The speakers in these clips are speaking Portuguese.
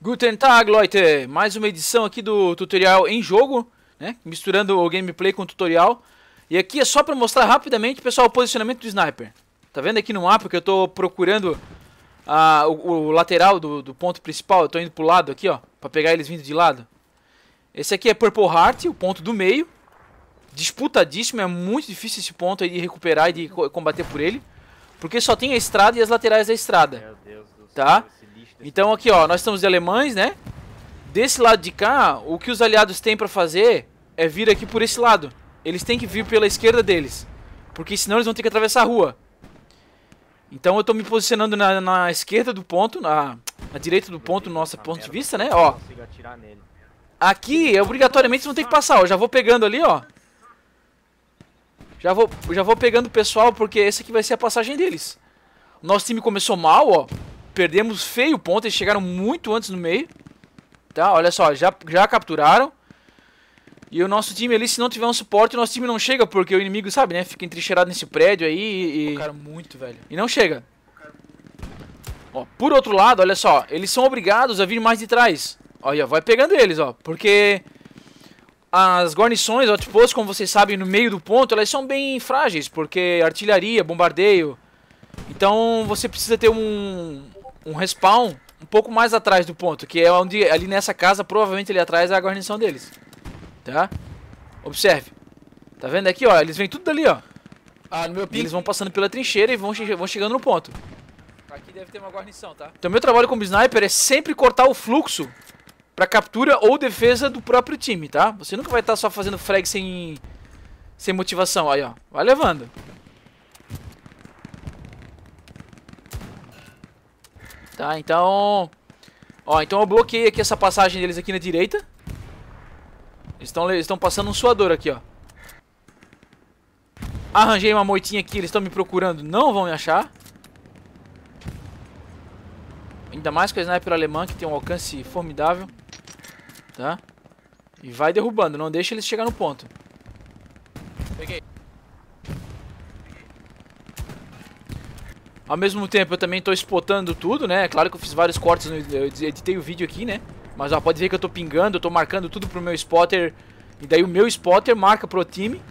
Guten Tag, Leute! Mais uma edição aqui do tutorial em jogo, né? Misturando o gameplay com o tutorial. E aqui é só para mostrar rapidamente, pessoal, o posicionamento do sniper. Tá vendo aqui no mapa que eu tô procurando ah, o, o, lateral do, do, ponto principal? Eu tô indo pro lado aqui, ó, para pegar eles vindo de lado. Esse aqui é Purple Heart, o ponto do meio. Disputadíssimo, é muito difícil esse ponto aí de recuperar e de combater por ele. Porque só tem a estrada e as laterais da estrada. Meu Deus. Tá? Então aqui, ó, nós estamos de alemães, né? Desse lado de cá, o que os aliados têm pra fazer é vir aqui por esse lado. Eles têm que vir pela esquerda deles. Porque senão eles vão ter que atravessar a rua. Então eu tô me posicionando na, na esquerda do ponto, na, na direita do ponto, nosso ponto de vista, né? Ó. Aqui, obrigatoriamente, vocês vão ter que passar, ó. Já vou pegando ali, ó. Já vou, já vou pegando o pessoal, porque esse aqui vai ser a passagem deles. Nosso time começou mal, ó. Perdemos feio ponto, eles chegaram muito antes no meio. Tá, olha só, já, já capturaram. E o nosso time ali, se não tiver um suporte, o nosso time não chega, porque o inimigo, sabe, né? Fica entrincheirado nesse prédio aí e... Cara, muito, velho. E não chega. Ó, por outro lado, olha só, eles são obrigados a vir mais de trás. Olha, vai pegando eles, ó. Porque as guarnições, outposts, como vocês sabem, no meio do ponto, elas são bem frágeis, porque artilharia, bombardeio. Então você precisa ter um, um respawn um pouco mais atrás do ponto, que é onde ali nessa casa, provavelmente ali atrás é a guarnição deles. Tá? Observe. Tá vendo aqui, ó? Eles vêm tudo dali, ó. Ah, no meu ping. Eles vão passando pela trincheira e vão, che vão chegando no ponto. Aqui deve ter uma guarnição, tá? Então meu trabalho como sniper é sempre cortar o fluxo pra captura ou defesa do próprio time, tá? Você nunca vai estar só fazendo frag sem, sem motivação. Aí, ó. Vai levando. Tá, então... Ó, então eu bloqueei aqui essa passagem deles aqui na direita. Eles estão passando um suador aqui, ó. Arranjei uma moitinha aqui, eles estão me procurando, não vão me achar. Ainda mais com a sniper alemã, que tem um alcance formidável. Tá? E vai derrubando, não deixa eles chegar no ponto. Ao mesmo tempo eu também estou spotando tudo, né? Claro que eu fiz vários cortes, eu editei o vídeo aqui, né? Mas ó, pode ver que eu estou pingando, eu estou marcando tudo pro meu spotter. E daí o meu spotter marca pro time.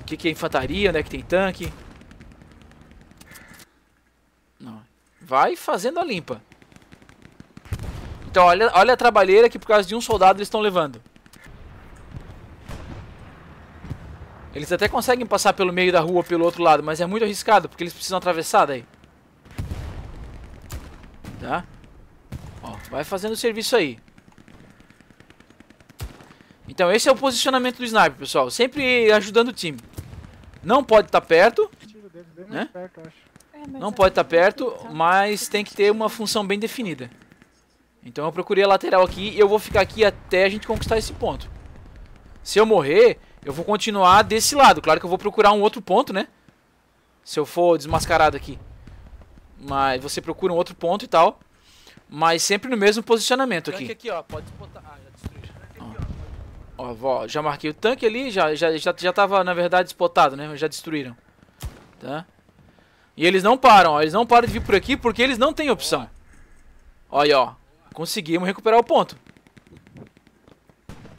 O que, que é infantaria, onde é que tem tanque. Não. Vai fazendo a limpa. Então olha, olha a trabalheira que por causa de um soldado eles estão levando. Eles até conseguem passar pelo meio da rua pelo outro lado, mas é muito arriscado, porque eles precisam atravessar daí. Tá? Ó, vai fazendo o serviço aí. Então esse é o posicionamento do sniper, pessoal. Sempre ajudando o time. Não pode estar tá perto. Né? Não pode estar tá perto, mas tem que ter uma função bem definida. Então eu procurei a lateral aqui e eu vou ficar aqui até a gente conquistar esse ponto. Se eu morrer, eu vou continuar desse lado. Claro que eu vou procurar um outro ponto, né? Se eu for desmascarado aqui. Mas você procura um outro ponto e tal. Mas sempre no mesmo posicionamento aqui. aqui ó, pode botar. Ah, já Ó, ó, já marquei o tanque ali, já, já, já, já tava, na verdade, spotado, né? Já destruíram. Tá? E eles não param, ó. Eles não param de vir por aqui porque eles não têm opção. Olha, ó. Conseguimos recuperar o ponto.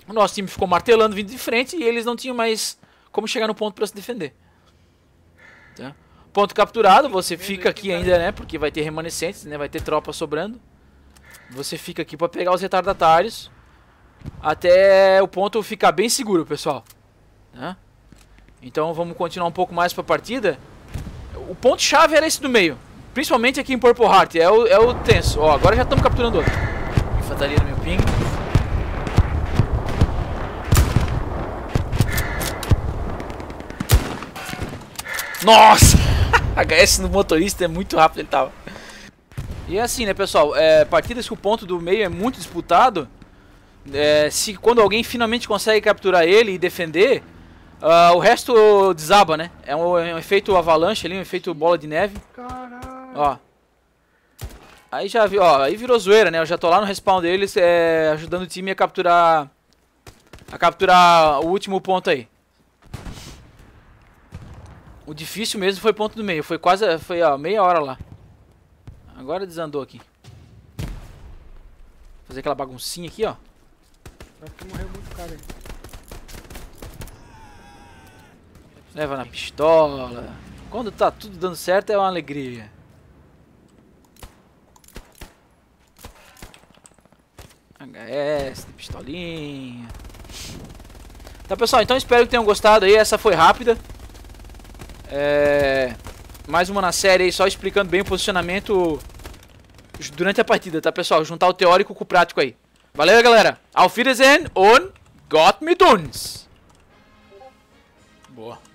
O nosso time ficou martelando vindo de frente e eles não tinham mais como chegar no ponto para se defender. Tá? Ponto capturado, você fica aqui ainda, né? Porque vai ter remanescentes, né? Vai ter tropa sobrando. Você fica aqui para pegar os retardatários até o ponto ficar bem seguro, pessoal. Tá? Então vamos continuar um pouco mais para a partida. O ponto chave era esse do meio, principalmente aqui em Purple Heart, é o, é o tenso. Ó, agora já estamos capturando outro. Infantaria no meu ping. Nossa! HS no motorista é muito rápido ele tava. E é assim, né, pessoal? É, partidas que o ponto do meio é muito disputado. É, se quando alguém finalmente consegue capturar ele e defender, uh, o resto desaba, né? É um, é um, efeito avalanche ali, um efeito bola de neve. Caralho. Ó. Aí já viu, ó, aí virou zoeira, né? Eu já tô lá no respawn deles, é, ajudando o time a capturar a capturar o último ponto aí. O difícil mesmo foi ponto do meio. Foi quase. Foi ó, meia hora lá. Agora desandou aqui. Fazer aquela baguncinha aqui, ó. Acho que morreu muito cara aí. Leva na pistola. Quando tá tudo dando certo é uma alegria. HS, pistolinha. Tá pessoal, então espero que tenham gostado aí. Essa foi rápida. É... Mais uma na série aí, só explicando bem o posicionamento durante a partida, tá pessoal? Juntar o teórico com o prático aí. Valeu galera. Auf Wiedersehen und Gott mit uns. Boa.